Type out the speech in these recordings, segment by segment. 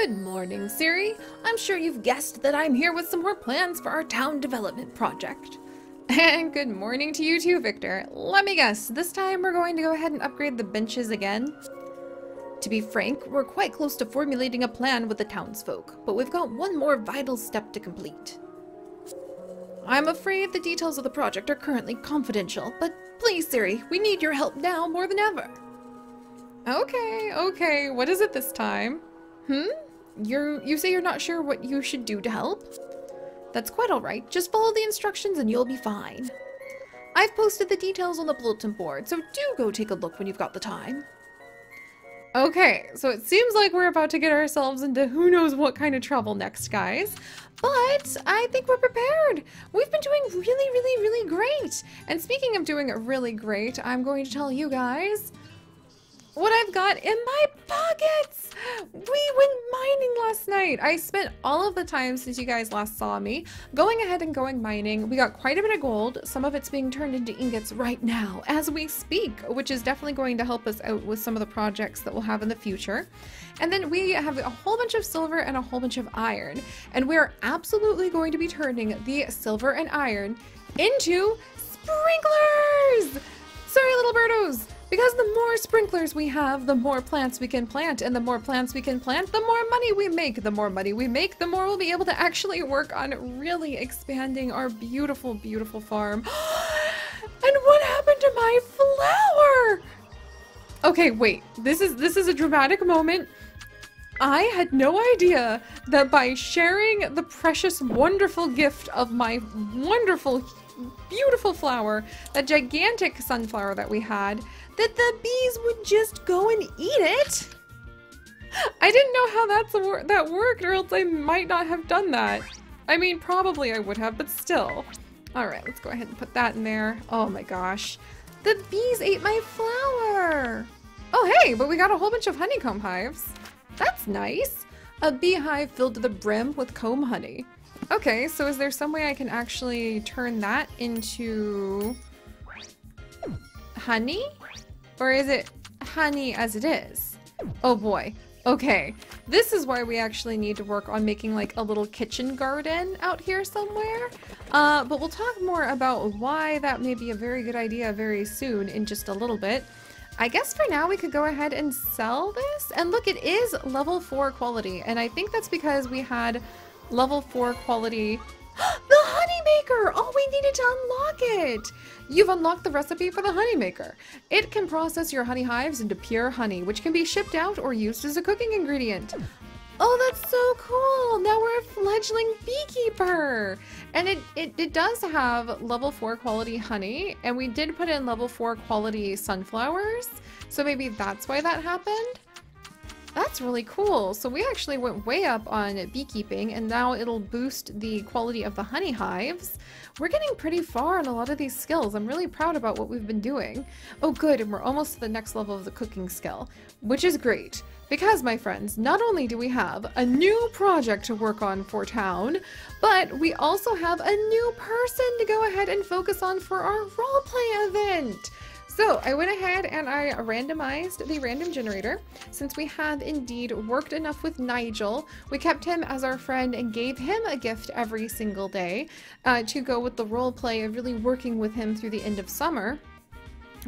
Good morning, Seri. I'm sure you've guessed that I'm here with some more plans for our town development project. And good morning to you too, Victor. Let me guess, this time we're going to go ahead and upgrade the benches again? To be frank, we're quite close to formulating a plan with the townsfolk, but we've got one more vital step to complete. I'm afraid the details of the project are currently confidential, but please, Seri, we need your help now more than ever. Okay, okay, what is it this time? Hmm? You're, you say you're not sure what you should do to help? That's quite alright, just follow the instructions and you'll be fine. I've posted the details on the bulletin board, so do go take a look when you've got the time. Okay, so it seems like we're about to get ourselves into who knows what kind of trouble next, guys. But I think we're prepared. We've been doing really, really, really great. And speaking of doing really great, I'm going to tell you guys what I've got in my pockets. We went mining last night. I spent all of the time since you guys last saw me going ahead and going mining. We got quite a bit of gold. Some of it's being turned into ingots right now as we speak, which is definitely going to help us out with some of the projects that we'll have in the future. And then we have a whole bunch of silver and a whole bunch of iron. And we're absolutely going to be turning the silver and iron into sprinklers! Sorry, little birdos! Because the more sprinklers we have, the more plants we can plant, and the more plants we can plant, the more money we make. The more money we make, the more we'll be able to actually work on really expanding our beautiful, beautiful farm. and what happened to my flower? Okay, wait. This is this is a dramatic moment. I had no idea that by sharing the precious, wonderful gift of my wonderful, beautiful flower, that gigantic sunflower that we had, that the bees would just go and eat it. I didn't know how that's wor that worked or else I might not have done that. I mean, probably I would have, but still. All right, let's go ahead and put that in there. Oh my gosh. The bees ate my flower. Oh, hey, but we got a whole bunch of honeycomb hives. That's nice. A beehive filled to the brim with comb honey. Okay, so is there some way I can actually turn that into hmm, honey? Or is it honey as it is? Oh boy. Okay, this is why we actually need to work on making like a little kitchen garden out here somewhere. Uh, but we'll talk more about why that may be a very good idea very soon in just a little bit. I guess for now we could go ahead and sell this. And look, it is level 4 quality. And I think that's because we had level 4 quality the honeymaker! Oh, we needed to unlock it! You've unlocked the recipe for the honeymaker. It can process your honey hives into pure honey, which can be shipped out or used as a cooking ingredient. Oh, that's so cool! Now we're a fledgling beekeeper! And it, it, it does have level 4 quality honey, and we did put in level 4 quality sunflowers, so maybe that's why that happened? That's really cool. So we actually went way up on beekeeping and now it'll boost the quality of the honey hives. We're getting pretty far on a lot of these skills. I'm really proud about what we've been doing. Oh good, and we're almost to the next level of the cooking skill, which is great. Because, my friends, not only do we have a new project to work on for town, but we also have a new person to go ahead and focus on for our roleplay event. So I went ahead and I randomized the random generator. Since we have indeed worked enough with Nigel, we kept him as our friend and gave him a gift every single day uh, to go with the role play of really working with him through the end of summer.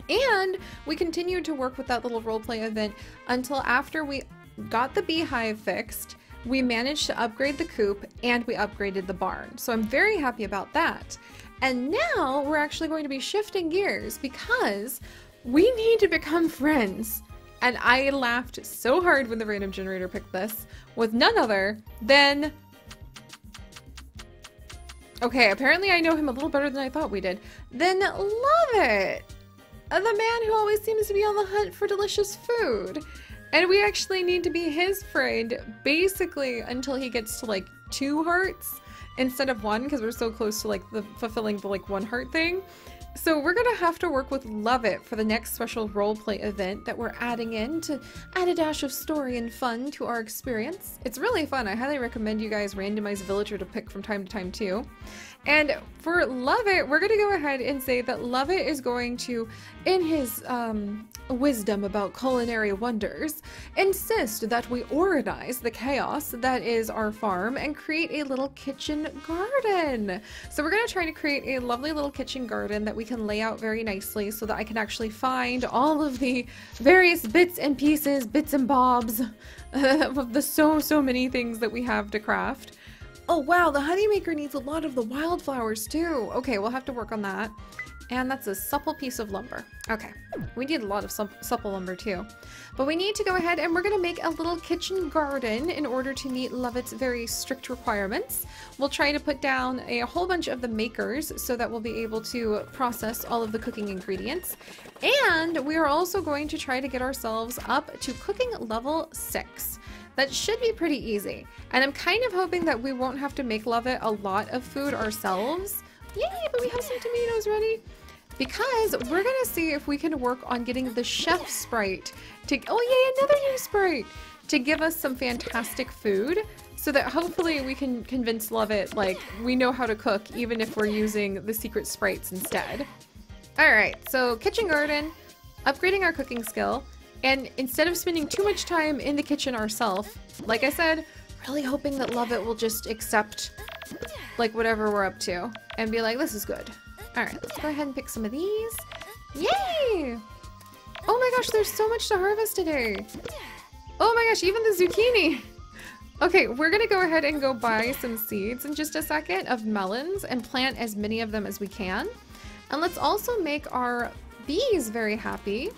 And we continued to work with that little roleplay event until after we got the beehive fixed, we managed to upgrade the coop and we upgraded the barn. So I'm very happy about that. And now we're actually going to be shifting gears because we need to become friends. And I laughed so hard when the random generator picked this with none other than... Okay, apparently I know him a little better than I thought we did. Then love it! The man who always seems to be on the hunt for delicious food. And we actually need to be his friend basically until he gets to like two hearts instead of one because we're so close to like the fulfilling the like one heart thing. So we're gonna have to work with Lovett for the next special roleplay event that we're adding in to add a dash of story and fun to our experience. It's really fun. I highly recommend you guys randomize villager to pick from time to time too. And for Lovett, we're gonna go ahead and say that Lovett is going to, in his um, wisdom about culinary wonders, insist that we organize the chaos that is our farm and create a little kitchen garden. So we're gonna try to create a lovely little kitchen garden that we can lay out very nicely so that I can actually find all of the various bits and pieces, bits and bobs of the so, so many things that we have to craft. Oh wow, the honeymaker needs a lot of the wildflowers too. Okay, we'll have to work on that. And that's a supple piece of lumber. Okay, we need a lot of supple lumber too. But we need to go ahead and we're gonna make a little kitchen garden in order to meet Lovett's very strict requirements. We'll try to put down a whole bunch of the makers so that we'll be able to process all of the cooking ingredients. And we are also going to try to get ourselves up to cooking level six. That should be pretty easy. And I'm kind of hoping that we won't have to make Lovett a lot of food ourselves. Yay, but we have some tomatoes ready. Because we're gonna see if we can work on getting the chef sprite to, oh yay, another new sprite, to give us some fantastic food so that hopefully we can convince Lovett, like, we know how to cook even if we're using the secret sprites instead. Alright, so kitchen garden, upgrading our cooking skill, and instead of spending too much time in the kitchen ourselves, like I said, really hoping that Lovett will just accept like whatever we're up to and be like, this is good. All right, let's go ahead and pick some of these. Yay! Oh my gosh, there's so much to harvest today. Oh my gosh, even the zucchini. Okay, we're gonna go ahead and go buy some seeds in just a second of melons and plant as many of them as we can. And let's also make our bees very happy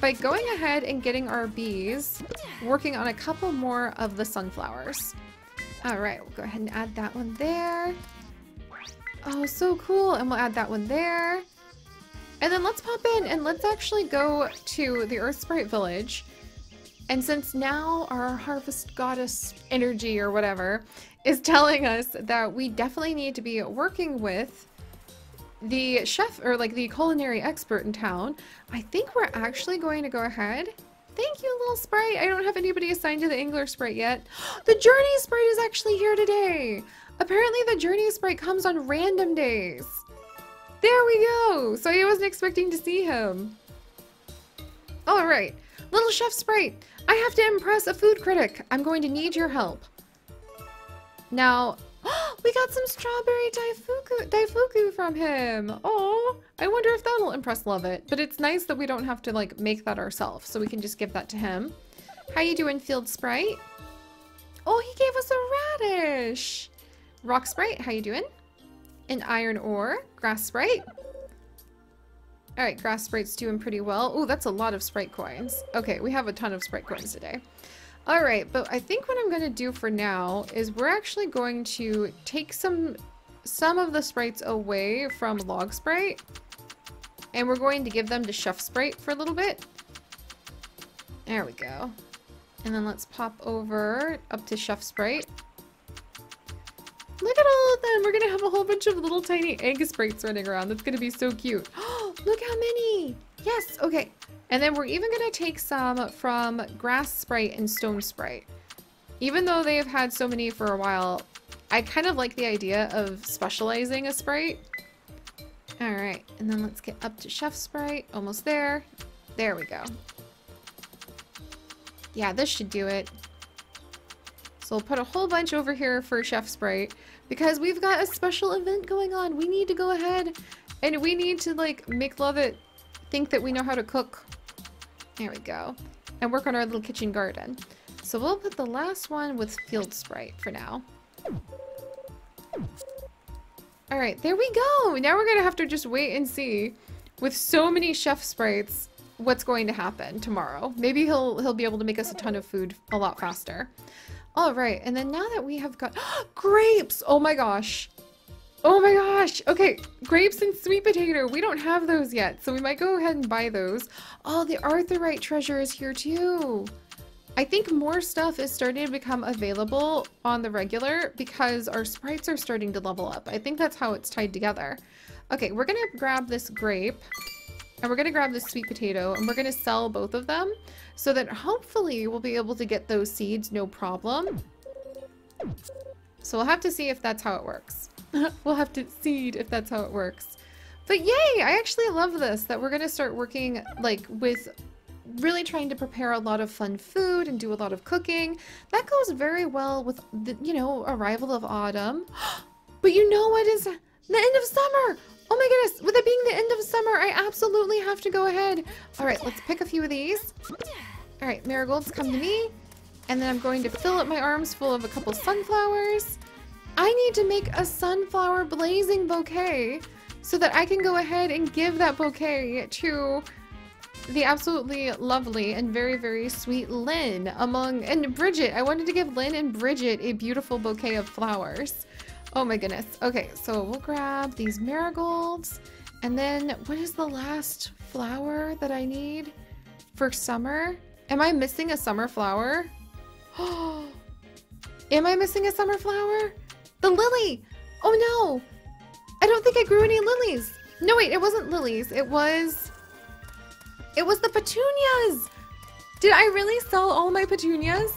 by going ahead and getting our bees working on a couple more of the sunflowers. All right, we'll go ahead and add that one there. Oh, so cool. And we'll add that one there. And then let's pop in and let's actually go to the Earth Sprite Village. And since now our harvest goddess energy or whatever is telling us that we definitely need to be working with the chef or like the culinary expert in town, I think we're actually going to go ahead. Thank you, little sprite. I don't have anybody assigned to the angler sprite yet. The journey sprite is actually here today. Apparently the journey sprite comes on random days. There we go. So I wasn't expecting to see him. All right, little chef sprite. I have to impress a food critic. I'm going to need your help. Now, we got some strawberry daifuku, daifuku from him. Oh, I wonder if that'll impress Lovett. But it's nice that we don't have to like make that ourselves, so we can just give that to him. How you doing, Field Sprite? Oh, he gave us a radish. Rock Sprite, how you doing? An iron ore. Grass Sprite. Alright, Grass Sprite's doing pretty well. Oh, that's a lot of Sprite coins. Okay, we have a ton of Sprite coins today. All right, but I think what I'm going to do for now is we're actually going to take some some of the sprites away from Log Sprite, and we're going to give them to Chef Sprite for a little bit. There we go. And then let's pop over up to Chef Sprite. Look at all of them! We're gonna have a whole bunch of little tiny egg sprites running around. That's gonna be so cute. Oh, look how many! Yes, okay. And then we're even going to take some from Grass Sprite and Stone Sprite. Even though they have had so many for a while, I kind of like the idea of specializing a Sprite. Alright, and then let's get up to Chef Sprite. Almost there. There we go. Yeah, this should do it. So we'll put a whole bunch over here for Chef Sprite because we've got a special event going on. We need to go ahead and we need to like make Lovett think that we know how to cook. There we go. And work on our little kitchen garden. So we'll put the last one with Field Sprite for now. Alright, there we go! Now we're gonna have to just wait and see, with so many chef sprites, what's going to happen tomorrow. Maybe he'll he'll be able to make us a ton of food a lot faster. Alright, and then now that we have got- Grapes! Oh my gosh! Oh my gosh! Okay, grapes and sweet potato. We don't have those yet, so we might go ahead and buy those. Oh, the Arthurite treasure is here too. I think more stuff is starting to become available on the regular because our sprites are starting to level up. I think that's how it's tied together. Okay, we're gonna grab this grape and we're gonna grab this sweet potato and we're gonna sell both of them so that hopefully we'll be able to get those seeds no problem. So we'll have to see if that's how it works. we'll have to seed if that's how it works. But yay, I actually love this, that we're gonna start working like with really trying to prepare a lot of fun food and do a lot of cooking. That goes very well with the, you know, arrival of autumn. but you know what is the end of summer? Oh my goodness, with it being the end of summer, I absolutely have to go ahead. All right, let's pick a few of these. All right, marigolds, come to me. And then I'm going to fill up my arms full of a couple sunflowers. I need to make a sunflower blazing bouquet so that I can go ahead and give that bouquet to the absolutely lovely and very, very sweet Lynn among, and Bridget. I wanted to give Lynn and Bridget a beautiful bouquet of flowers. Oh my goodness. Okay, so we'll grab these marigolds. And then what is the last flower that I need for summer? Am I missing a summer flower? Am I missing a summer flower? The lily! Oh no! I don't think I grew any lilies. No, wait, it wasn't lilies. It was... It was the petunias! Did I really sell all my petunias?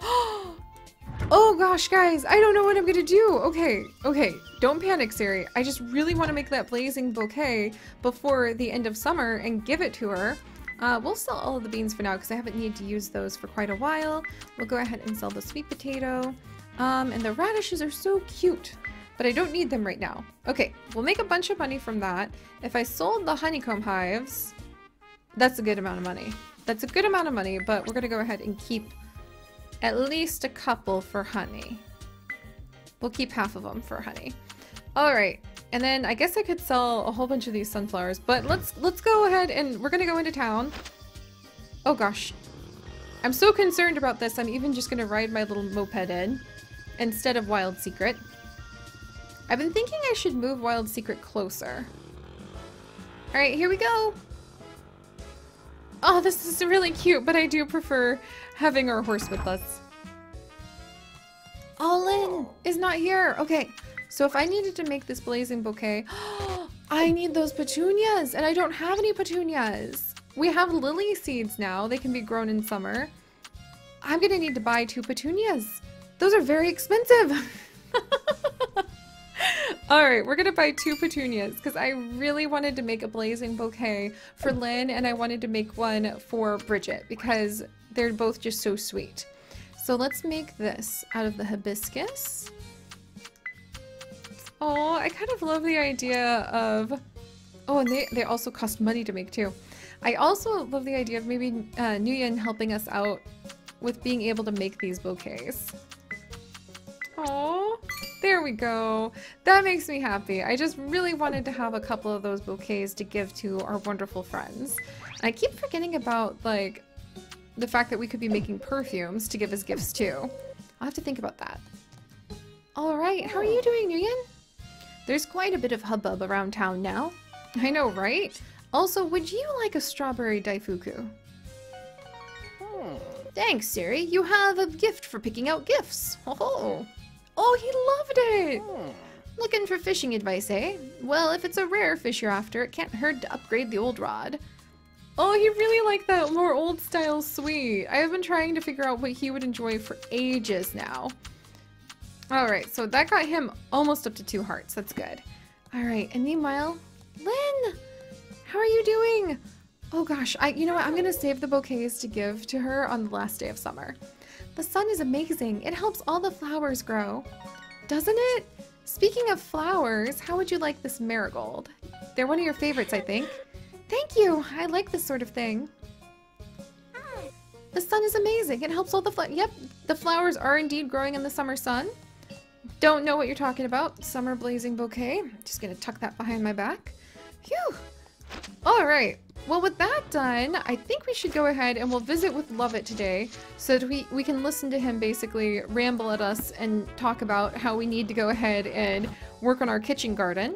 oh gosh, guys, I don't know what I'm gonna do. Okay, okay, don't panic, Seri. I just really want to make that blazing bouquet before the end of summer and give it to her. Uh, we'll sell all of the beans for now because I haven't needed to use those for quite a while. We'll go ahead and sell the sweet potato. Um, and the radishes are so cute but I don't need them right now. Okay, we'll make a bunch of money from that. If I sold the honeycomb hives, that's a good amount of money. That's a good amount of money, but we're gonna go ahead and keep at least a couple for honey. We'll keep half of them for honey. All right, and then I guess I could sell a whole bunch of these sunflowers, but let's let's go ahead and we're gonna go into town. Oh gosh, I'm so concerned about this. I'm even just gonna ride my little moped in instead of Wild Secret. I've been thinking I should move Wild Secret closer. Alright, here we go! Oh, this is really cute, but I do prefer having our horse with us. Lynn is not here. Okay, so if I needed to make this blazing bouquet, I need those petunias, and I don't have any petunias. We have lily seeds now. They can be grown in summer. I'm gonna need to buy two petunias. Those are very expensive. Alright, we're gonna buy two petunias because I really wanted to make a blazing bouquet for Lynn and I wanted to make one for Bridget because they're both just so sweet. So let's make this out of the hibiscus. Oh, I kind of love the idea of... Oh, and they, they also cost money to make too. I also love the idea of maybe uh, Nguyen helping us out with being able to make these bouquets. Oh, there we go. That makes me happy. I just really wanted to have a couple of those bouquets to give to our wonderful friends. I keep forgetting about, like, the fact that we could be making perfumes to give as gifts too. I'll have to think about that. Alright, how are you doing, Nguyen? There's quite a bit of hubbub around town now. I know, right? Also, would you like a strawberry daifuku? Hmm. Thanks, Seri. You have a gift for picking out gifts. Oh, Oh, he loved it! Hmm. Looking for fishing advice, eh? Well, if it's a rare fish you're after, it can't hurt to upgrade the old rod. Oh, he really liked that more old style sweet. I have been trying to figure out what he would enjoy for ages now. Alright, so that got him almost up to two hearts. That's good. Alright, and meanwhile, Lynn! How are you doing? Oh gosh, I you know what? I'm gonna save the bouquets to give to her on the last day of summer. The sun is amazing. It helps all the flowers grow. Doesn't it? Speaking of flowers, how would you like this marigold? They're one of your favorites, I think. Thank you. I like this sort of thing. The sun is amazing. It helps all the flowers. Yep, the flowers are indeed growing in the summer sun. Don't know what you're talking about. Summer blazing bouquet. Just gonna tuck that behind my back. Phew. All right. Well, with that done, I think we should go ahead and we'll visit with Lovett today so that we, we can listen to him basically ramble at us and talk about how we need to go ahead and work on our kitchen garden.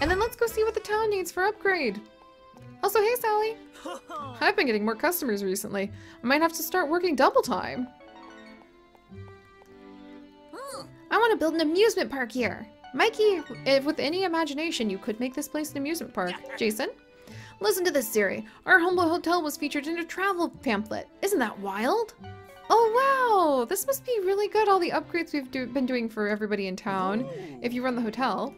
And then let's go see what the town needs for upgrade. Also, hey Sally! I've been getting more customers recently. I might have to start working double time. Hmm. I want to build an amusement park here. Mikey, if with any imagination, you could make this place an amusement park. Jason? Listen to this, Seri. Our humble hotel was featured in a travel pamphlet. Isn't that wild? Oh, wow. This must be really good, all the upgrades we've do been doing for everybody in town, if you run the hotel.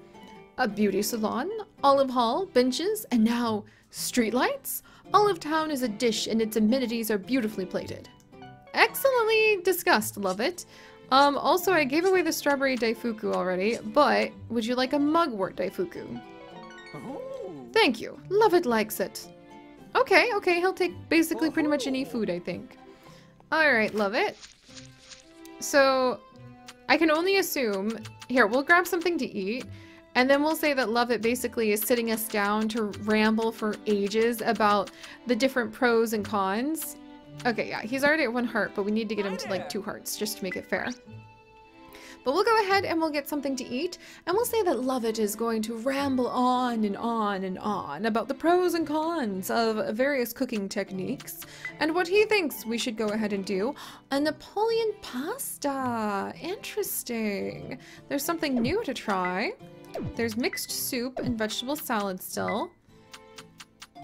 A beauty salon, olive hall, benches, and now streetlights? Olive Town is a dish and its amenities are beautifully plated. Excellently discussed, love it. Um, also, I gave away the strawberry daifuku already, but would you like a mugwort daifuku? Oh. Thank you. Lovett likes it. Okay, okay, he'll take basically pretty much any food, I think. Alright, love it. So, I can only assume... Here, we'll grab something to eat. And then we'll say that Lovett basically is sitting us down to ramble for ages about the different pros and cons. Okay, yeah, he's already at one heart, but we need to get him to like two hearts just to make it fair. But we'll go ahead and we'll get something to eat, and we'll say that Lovett is going to ramble on and on and on about the pros and cons of various cooking techniques, and what he thinks we should go ahead and do. A Napoleon pasta! Interesting. There's something new to try. There's mixed soup and vegetable salad still.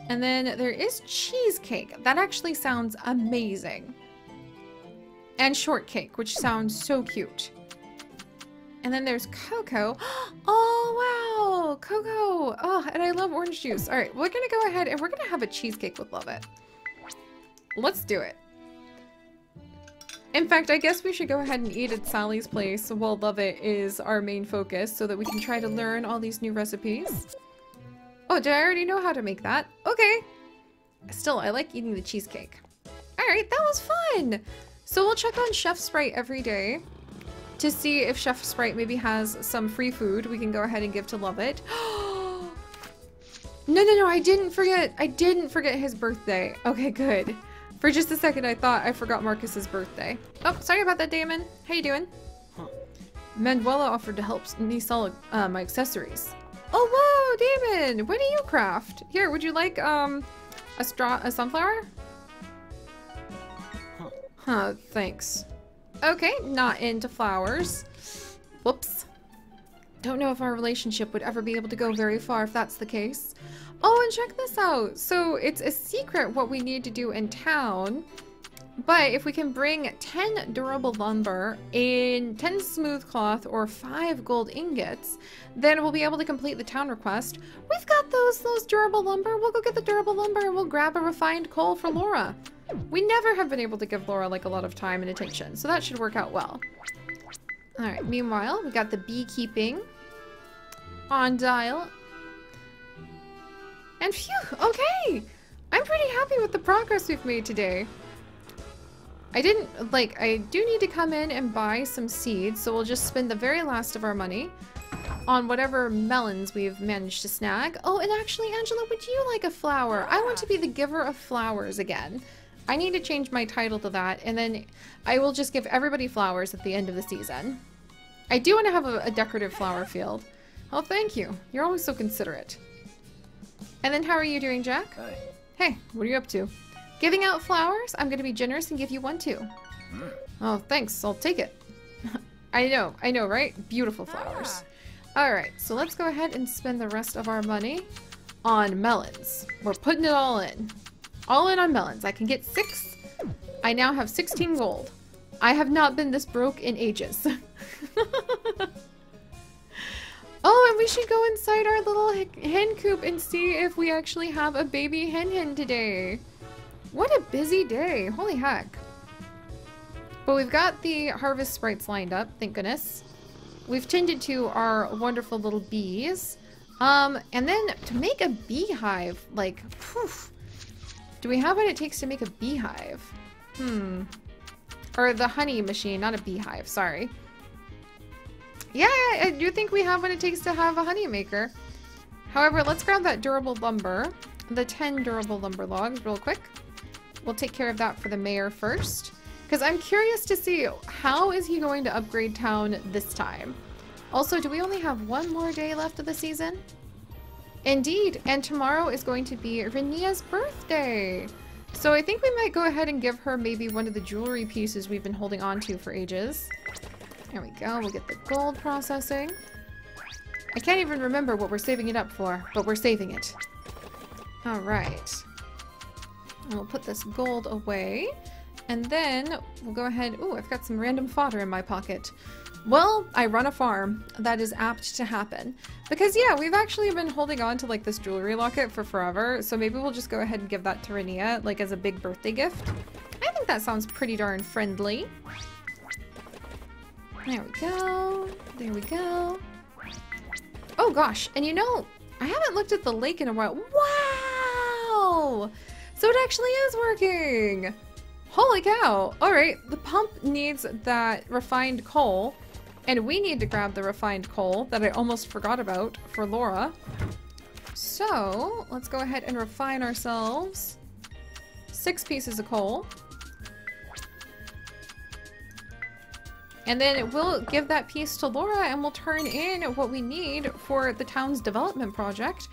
And then there is cheesecake. That actually sounds amazing. And shortcake, which sounds so cute. And then there's cocoa. Oh, wow. Cocoa. Oh, and I love orange juice. All right, we're going to go ahead and we're going to have a cheesecake with Lovett. Let's do it. In fact, I guess we should go ahead and eat at Sally's place while Lovett is our main focus so that we can try to learn all these new recipes. Oh, did I already know how to make that? Okay. Still, I like eating the cheesecake. Alright, that was fun! So we'll check on Chef Sprite every day to see if Chef Sprite maybe has some free food we can go ahead and give to Lovett. no, no, no, I didn't forget. I didn't forget his birthday. Okay, good. For just a second, I thought I forgot Marcus's birthday. Oh, sorry about that, Damon. How you doing? Huh. Manuela offered to help me sell uh, my accessories. Oh, whoa, Damon! What do you craft? Here, would you like um a straw, a sunflower? Huh. huh, thanks. Okay, not into flowers. Whoops. Don't know if our relationship would ever be able to go very far if that's the case. Oh, and check this out. So it's a secret what we need to do in town. But if we can bring 10 durable lumber, in 10 smooth cloth, or 5 gold ingots, then we'll be able to complete the town request. We've got those, those durable lumber. We'll go get the durable lumber and we'll grab a refined coal for Laura. We never have been able to give Laura like a lot of time and attention, so that should work out well. Alright, meanwhile, we got the beekeeping on dial. And phew, okay! I'm pretty happy with the progress we've made today. I didn't, like, I do need to come in and buy some seeds, so we'll just spend the very last of our money on whatever melons we've managed to snag. Oh, and actually, Angela, would you like a flower? I want to be the giver of flowers again. I need to change my title to that, and then I will just give everybody flowers at the end of the season. I do want to have a, a decorative flower field. Oh, thank you. You're always so considerate. And then how are you doing, Jack? Hi. Hey, what are you up to? Giving out flowers? I'm going to be generous and give you one too. Mm. Oh, thanks. I'll take it. I know, I know, right? Beautiful flowers. Ah. Alright, so let's go ahead and spend the rest of our money on melons. We're putting it all in. All in on melons. I can get six. I now have 16 gold. I have not been this broke in ages. Oh, and we should go inside our little hen coop and see if we actually have a baby hen hen today. What a busy day. Holy heck. But we've got the harvest sprites lined up, thank goodness. We've tended to our wonderful little bees. Um, and then to make a beehive, like. Do we have what it takes to make a beehive? Hmm. Or the honey machine, not a beehive, sorry. Yeah, I do think we have what it takes to have a honey maker. However, let's grab that durable lumber. The 10 durable lumber logs real quick. We'll take care of that for the mayor first. Because I'm curious to see, how is he going to upgrade town this time? Also, do we only have one more day left of the season? Indeed, and tomorrow is going to be Renia's birthday. So I think we might go ahead and give her maybe one of the jewelry pieces we've been holding on to for ages. There we go. We'll get the gold processing. I can't even remember what we're saving it up for, but we're saving it. Alright. We'll put this gold away. And then we'll go ahead... Oh, I've got some random fodder in my pocket. Well, I run a farm. That is apt to happen. Because yeah, we've actually been holding on to like this jewelry locket for forever, so maybe we'll just go ahead and give that to Renia, like as a big birthday gift. I think that sounds pretty darn friendly. There we go. There we go. Oh gosh, and you know, I haven't looked at the lake in a while. Wow! So it actually is working! Holy cow! Alright, the pump needs that refined coal, and we need to grab the refined coal that I almost forgot about for Laura. So, let's go ahead and refine ourselves six pieces of coal. And then we'll give that piece to Laura and we'll turn in what we need for the town's development project.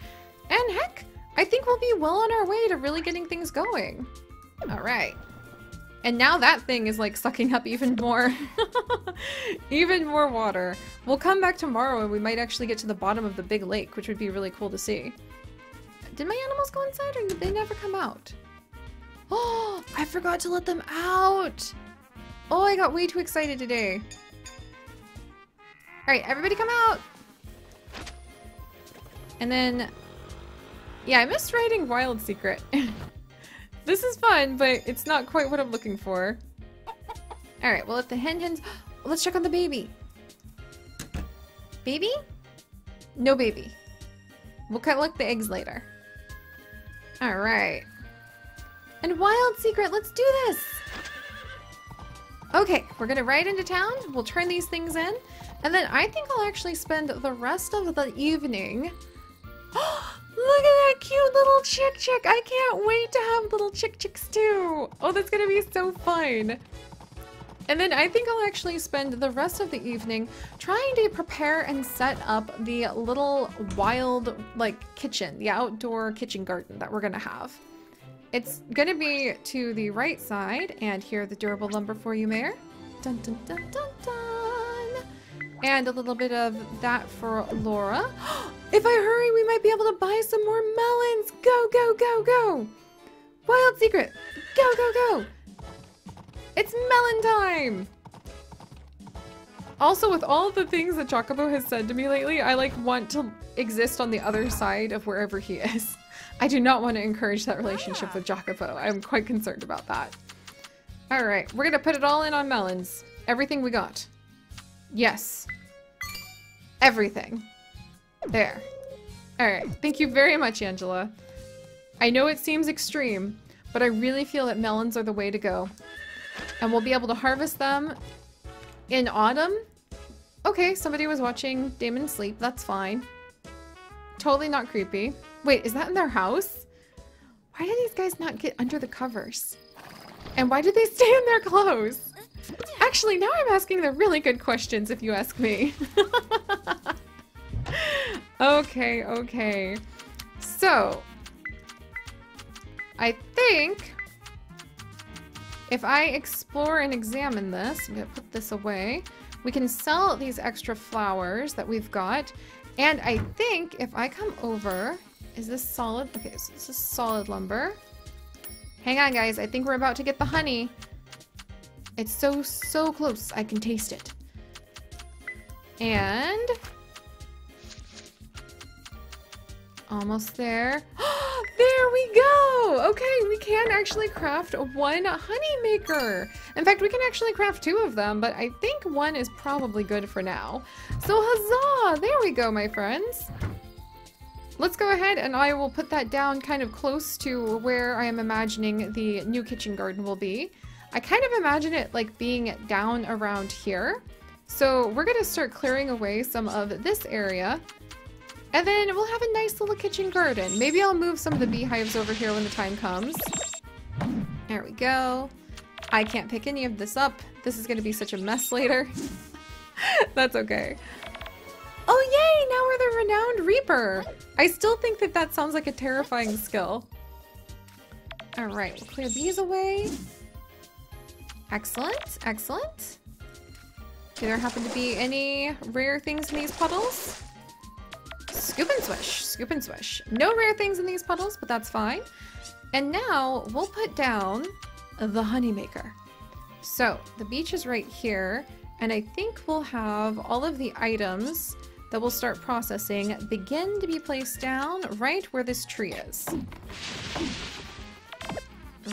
And heck, I think we'll be well on our way to really getting things going. All right. And now that thing is like sucking up even more, even more water. We'll come back tomorrow and we might actually get to the bottom of the big lake, which would be really cool to see. Did my animals go inside or did they never come out? Oh, I forgot to let them out. Oh, I got way too excited today. Alright, everybody come out! And then... Yeah, I missed writing Wild Secret. this is fun, but it's not quite what I'm looking for. Alright, well if the hen hens... Let's check on the baby. Baby? No baby. We'll collect the eggs later. Alright. And Wild Secret, let's do this! Okay, we're gonna ride into town. We'll turn these things in. And then I think I'll actually spend the rest of the evening... Oh, Look at that cute little chick chick! I can't wait to have little chick chicks too! Oh, that's gonna be so fun! And then I think I'll actually spend the rest of the evening trying to prepare and set up the little wild, like, kitchen, the outdoor kitchen garden that we're gonna have. It's gonna be to the right side, and here the durable lumber for you, Mayor. Dun dun dun dun dun! And a little bit of that for Laura. Oh, if I hurry, we might be able to buy some more melons! Go, go, go, go! Wild secret! Go, go, go! It's melon time! Also, with all the things that Chocobo has said to me lately, I like want to exist on the other side of wherever he is. I do not want to encourage that relationship with Jacopo. I'm quite concerned about that. Alright, we're gonna put it all in on melons. Everything we got. Yes. Everything. There. Alright, thank you very much, Angela. I know it seems extreme, but I really feel that melons are the way to go. And we'll be able to harvest them in autumn. Okay, somebody was watching Damon sleep. That's fine. Totally not creepy. Wait, is that in their house? Why did these guys not get under the covers? And why did they stay in their clothes? Actually, now I'm asking the really good questions if you ask me. okay, okay. So, I think if I explore and examine this, I'm gonna put this away, we can sell these extra flowers that we've got. And I think if I come over is this solid? Okay, so this is solid lumber. Hang on, guys. I think we're about to get the honey. It's so, so close. I can taste it. And... Almost there. there we go! Okay, we can actually craft one honey maker. In fact, we can actually craft two of them, but I think one is probably good for now. So huzzah! There we go, my friends. Let's go ahead and I will put that down kind of close to where I am imagining the new kitchen garden will be. I kind of imagine it like being down around here. So we're to start clearing away some of this area. And then we'll have a nice little kitchen garden. Maybe I'll move some of the beehives over here when the time comes. There we go. I can't pick any of this up. This is going to be such a mess later. That's okay. Oh yay, now we're the Renowned Reaper. I still think that that sounds like a terrifying skill. All right, we'll clear these away. Excellent, excellent. Do there happen to be any rare things in these puddles? Scoop and swish, scoop and swish. No rare things in these puddles, but that's fine. And now we'll put down the honeymaker. So the beach is right here, and I think we'll have all of the items that we'll start processing begin to be placed down right where this tree is.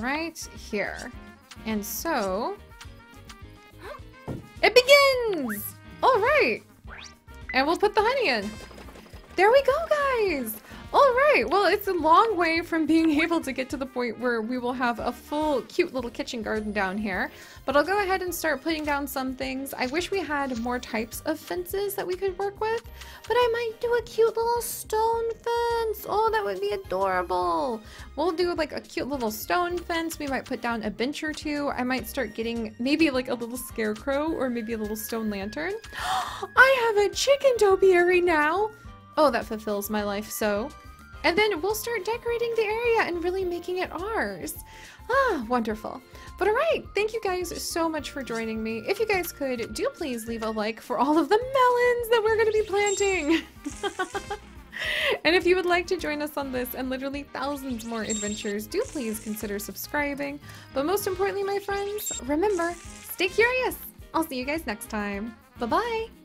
Right here. And so... It begins! All right. And we'll put the honey in. There we go, guys. All right, well, it's a long way from being able to get to the point where we will have a full cute little kitchen garden down here, but I'll go ahead and start putting down some things. I wish we had more types of fences that we could work with, but I might do a cute little stone fence. Oh, that would be adorable. We'll do like a cute little stone fence. We might put down a bench or two. I might start getting maybe like a little scarecrow or maybe a little stone lantern. I have a chicken topiary now. Oh, that fulfills my life so. And then we'll start decorating the area and really making it ours. Ah, wonderful. But all right, thank you guys so much for joining me. If you guys could, do please leave a like for all of the melons that we're going to be planting. and if you would like to join us on this and literally thousands more adventures, do please consider subscribing. But most importantly, my friends, remember, stay curious. I'll see you guys next time. Bye-bye.